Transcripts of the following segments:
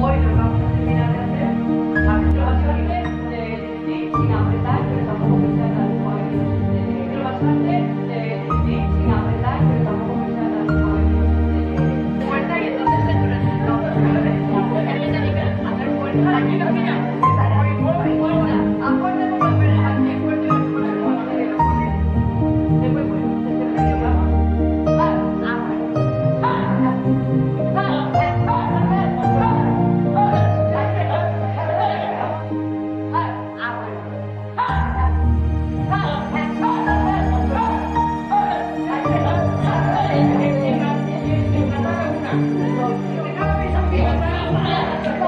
Freude macht. Thank you.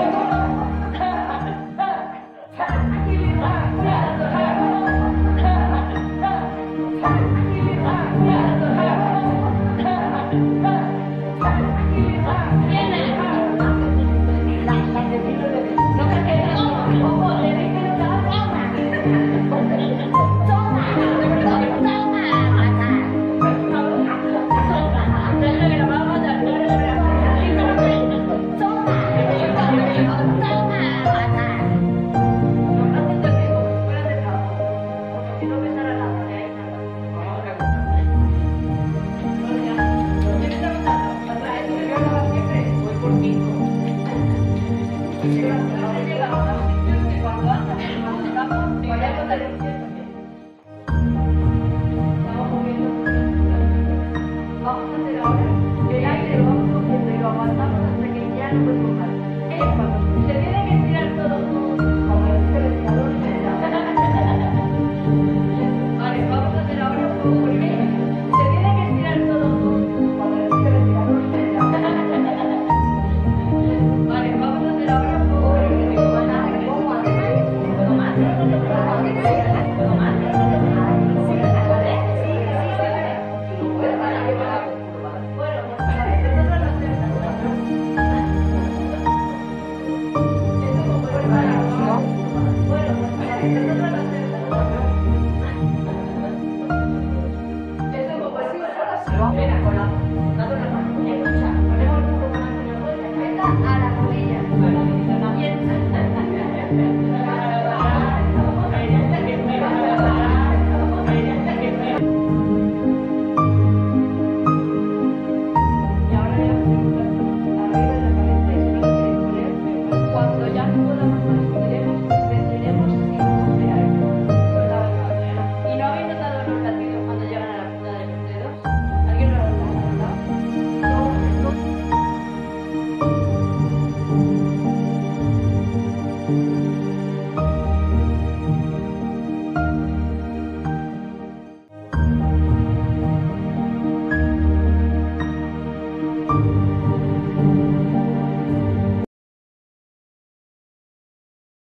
se tiene que tirar todo. Thank you.